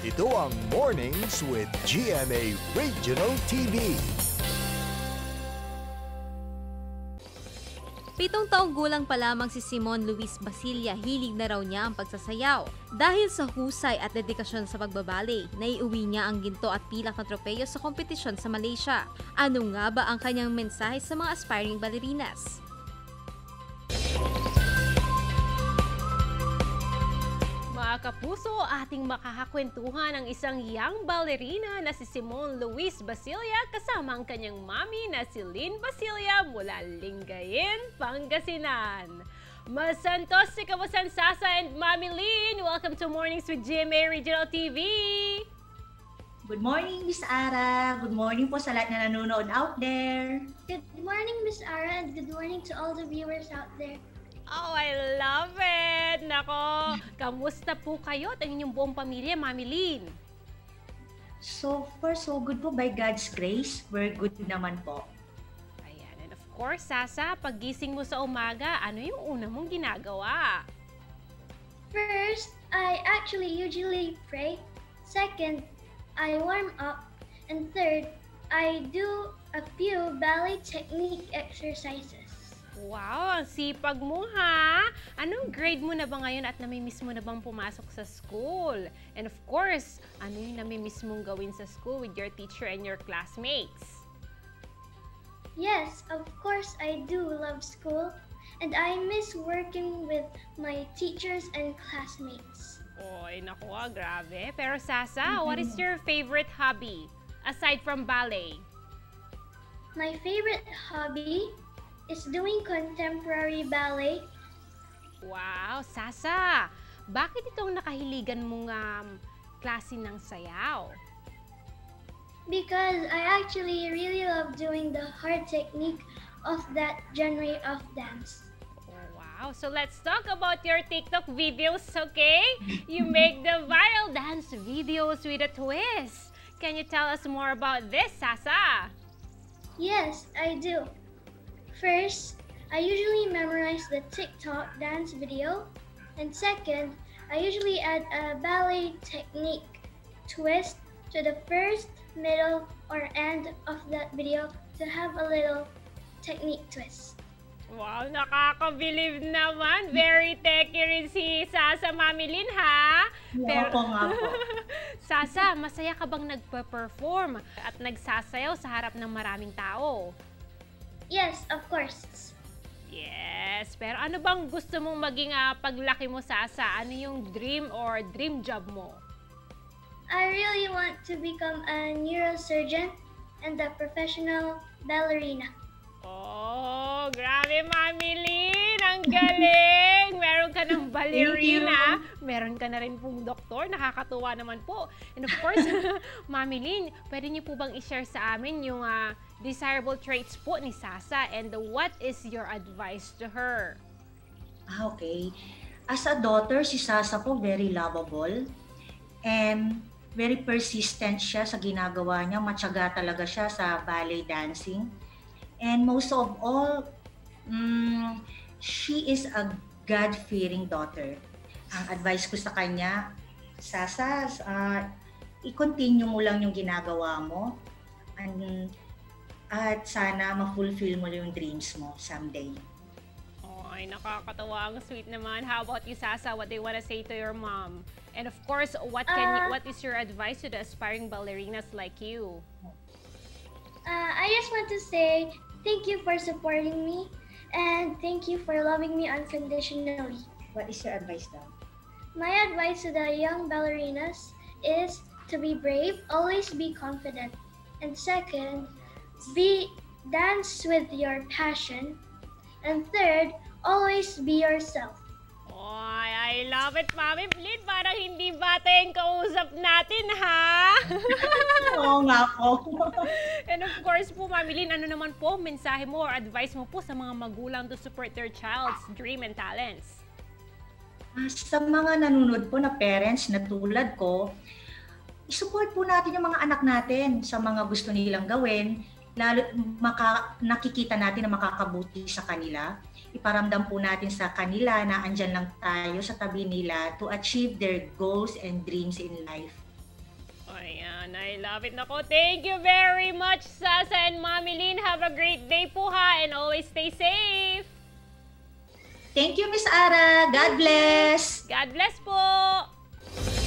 Ito ang Mornings with GMA Regional TV. Pitong taong gulang pa lamang si Simon Luis Basilia, hilig na raw niya ang pagsasayaw. Dahil sa husay at dedikasyon sa pagbabali, naiuwi niya ang ginto at pilak na tropeyo sa kompetisyon sa Malaysia. Ano nga ba ang kanyang mensahe sa mga aspiring ballerinas? Mga kapuso, ating makakakwentuhan ang isang young ballerina na si Simone Luis Basilia kasama ang kanyang mami na si Lynn Basilia mula Lingayen, Pangasinan. Masantos si Kawasan Sasa and Mami Lynn! Welcome to Mornings with GMA Regional TV! Good morning, Miss Ara. Good morning po sa lahat na nanonood out there. Good morning, Miss Ara, and good morning to all the viewers out there. Oh, I love it! Nako, kamusta po kayo at ang inyong buong pamilya, Mami Lynn? So far, so good po by God's grace. We're good naman po. Ayan, and of course, Sasa, paggising mo sa umaga, ano yung una mong ginagawa? First, I actually usually pray. Second, I warm up. And third, I do a few ballet technique exercises. Wow, ang sipag mo ha! Anong grade mo na ba ngayon at namimiss mo na bang pumasok sa school? And of course, ano yung namimiss mong gawin sa school with your teacher and your classmates? Yes, of course, I do love school. And I miss working with my teachers and classmates. Oy, naku ah, grabe. Pero Sasa, what is your favorite hobby aside from ballet? My favorite hobby is doing contemporary ballet. Wow, Sasa! Bakit itong nakahiligan mong um, klase ng sayaw? Because I actually really love doing the hard technique of that genre of dance. Wow. So let's talk about your TikTok videos, okay? You make the viral dance videos with a twist. Can you tell us more about this, Sasa? Yes, I do. First, I usually memorize the TikTok dance video. And second, I usually add a ballet technique twist to the first, middle, or end of that video to have a little technique twist. Wow, nakaka-believe naman. Very techy rin si Sasa Mamilin, ha? Pero, po nga po. Sasa, masaya ka bang nagpa-perform at nagsasayaw sa harap ng maraming tao? Yes, of course. Yes, pero ano bang gusto mong maging uh, paglaki mo, Sasa? Ano yung dream or dream job mo? I really want to become a neurosurgeon and a professional ballerina. Oh, grabe, Mami Lynn! Ang galing! Ka ng ballerina, meron ka na rin pong doktor. Nakakatuwa naman po. And of course, Mami Lynn, pwede niyo po bang i-share sa amin yung uh, desirable traits po ni Sasa and what is your advice to her? Ah, okay. As a daughter, si Sasa po very lovable and very persistent siya sa ginagawa niya. Matyaga talaga siya sa ballet dancing. And most of all, um, she is a God-fearing daughter. Ang advice ko sa kanya, Sasa, uh, i-continue mo lang yung ginagawa mo. And, at sana ma-fulfill mo yung dreams mo someday. Ay, nakakatawa. Ang sweet naman. How about you, Sasa? What do you want to say to your mom? And of course, what can you, what is your advice to the aspiring ballerinas like you? Uh, I just want to say thank you for supporting me and thank you for loving me unconditionally. What is your advice daw? My advice to the young ballerinas is to be brave, always be confident. And second, be dance with your passion. And third, always be yourself. Ay, I love it, Mami Flynn. Parang hindi bata yung kausap natin, ha? Oo nga po. And of course po, Mami Lynn, ano naman po mensahe mo or advice mo po sa mga magulang to support their child's dream and talents? Ah, Sa mga nanonood po na parents na tulad ko, isupport po natin yung mga anak natin sa mga gusto nilang gawin, lalo maka, nakikita natin na makakabuti sa kanila. Iparamdam po natin sa kanila na andyan lang tayo sa tabi nila to achieve their goals and dreams in life. Ayan, I love it. Nako, thank you very much, Sasa and Mami Lynn. Have a great day po ha and always stay safe. Thank you, Miss Ara. God bless. God bless po.